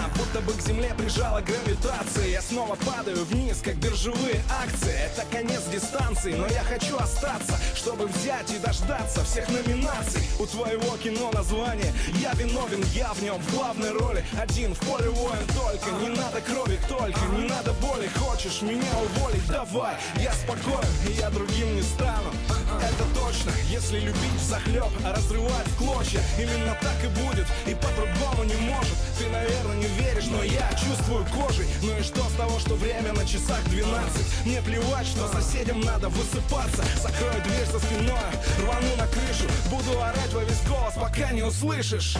меня Будто бы к земле прижала гравитация. Я снова падаю вниз, как биржевые акции. Это конец дистанции, но я хочу остаться Чтобы взять и дождаться всех номинаций. У твоего кино название Я виновен, я в нем в главной роли Один в поле воин только Не надо крови только, не надо боли. Хочешь меня уволить? Давай, я спокоен, и я другим не стану. Это точно, если любить взахлеб, а разрывать в клочья. Именно так и будет, и по-другому не может чувствую кожей. Ну и что с того, что время на часах 12 Мне плевать, что соседям надо высыпаться. Закрою дверь за спиной, рвану на крышу. Буду орать во весь голос, пока не услышишь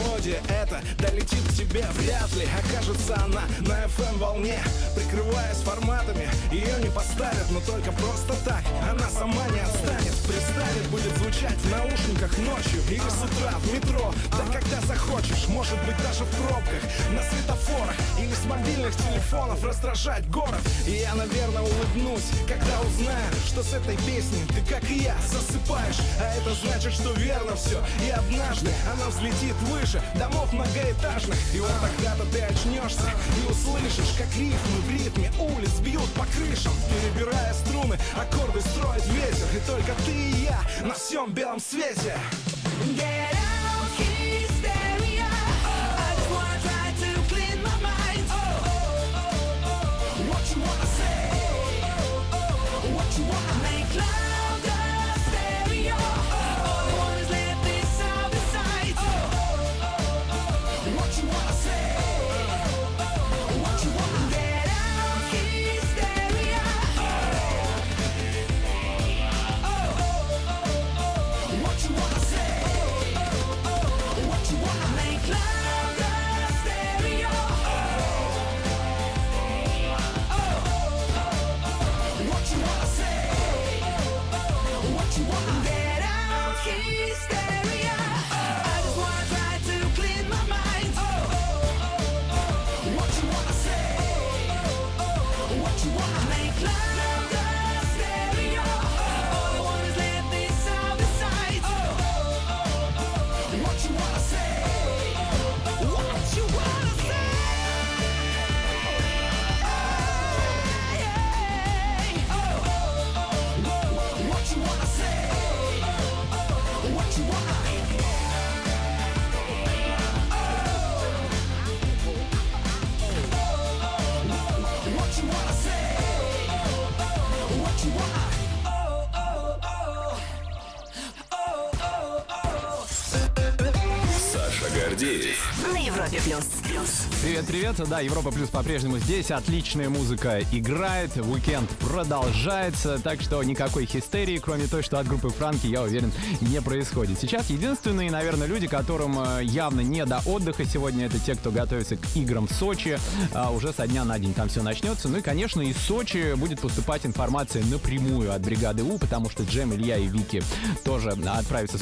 мелодия эта долетит тебе Вряд ли. Окажется она на FM волне Прикрываясь форматами, ее не поставят Но только просто так, она сама не отстанет Представит, будет звучать в наушниках ночью Или с утра в метро, да когда захочешь Может быть даже в пробках, на светофорах Или с мобильных телефонов раздражать город. И я, наверное, улыбнусь, когда узнаю Что с этой песней ты, как и я, засыпаешь. А это значит, что верно все И однажды она взлетит выше домов многоэтажных. И вот тогда-то ты очнешься и услышишь Как рифмы в ритме улиц бьют по крышам Перебирая струны, аккорды строит ветер. И только ты и я на всем белом свете. Get out, 9 на Европе плюс. Привет, привет. Да, Европа плюс по-прежнему здесь. Отличная музыка играет. Уикенд продолжается. Так что никакой хистерии, кроме той, что от группы Франки, я уверен, не происходит. Сейчас единственные, наверное, люди, которым э, явно не до отдыха сегодня, это те, кто готовится к играм в Сочи. А уже со дня на день там все начнется. Ну и, конечно, из Сочи будет поступать информация напрямую от бригады У, потому что Джем, Илья и Вики тоже отправятся